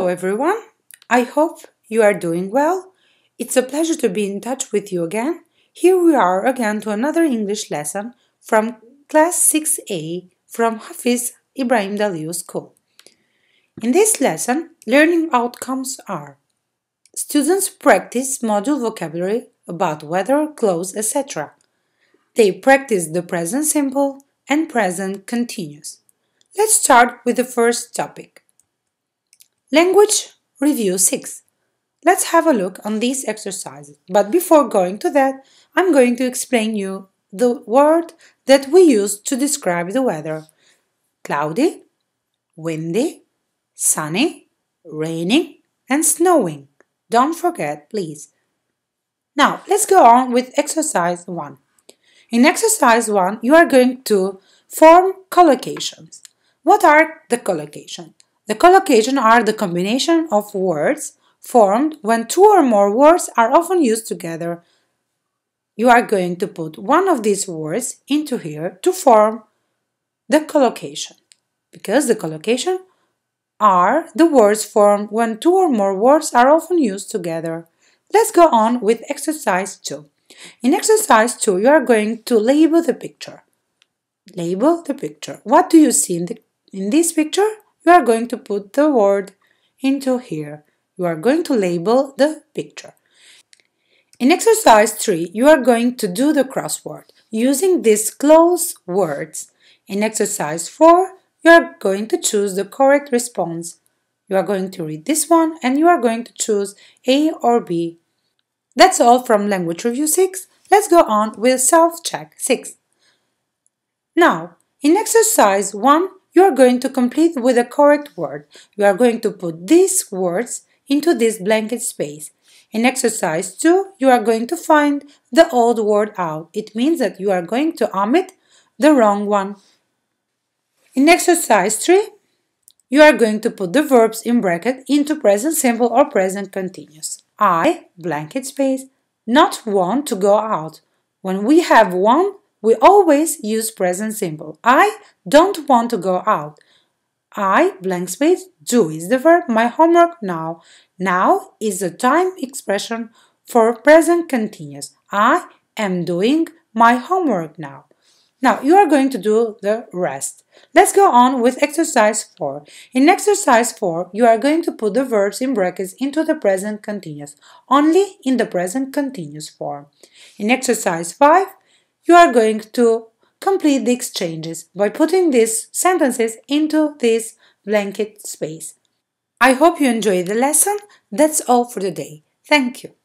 Hello everyone, I hope you are doing well. It's a pleasure to be in touch with you again. Here we are again to another English lesson from class 6A from Hafiz Ibrahim Dalliu School. In this lesson, learning outcomes are Students practice module vocabulary about weather, clothes, etc. They practice the present simple and present continuous. Let's start with the first topic. Language Review 6. Let's have a look on these exercises. But before going to that, I'm going to explain you the word that we use to describe the weather. Cloudy, windy, sunny, raining, and snowing. Don't forget, please. Now, let's go on with exercise 1. In exercise 1, you are going to form collocations. What are the collocations? The collocation are the combination of words formed when two or more words are often used together. You are going to put one of these words into here to form the collocation because the collocation are the words formed when two or more words are often used together. Let's go on with exercise 2. In exercise 2, you are going to label the picture. Label the picture. What do you see in, the, in this picture? You are going to put the word into here. You are going to label the picture. In exercise 3, you are going to do the crossword using these close words. In exercise 4, you are going to choose the correct response. You are going to read this one and you are going to choose A or B. That's all from Language Review 6. Let's go on with Self-Check 6. Now, in exercise 1, you are going to complete with a correct word. You are going to put these words into this blanket space. In exercise 2, you are going to find the old word out. It means that you are going to omit the wrong one. In exercise 3, you are going to put the verbs in bracket into present simple or present continuous. I, blanket space, not want to go out. When we have one, we always use present simple. I don't want to go out. I, blank space, do is the verb, my homework now. Now is a time expression for present continuous. I am doing my homework now. Now you are going to do the rest. Let's go on with exercise 4. In exercise 4, you are going to put the verbs in brackets into the present continuous, only in the present continuous form. In exercise 5, you are going to complete the exchanges by putting these sentences into this blanket space. I hope you enjoyed the lesson. That's all for today. Thank you.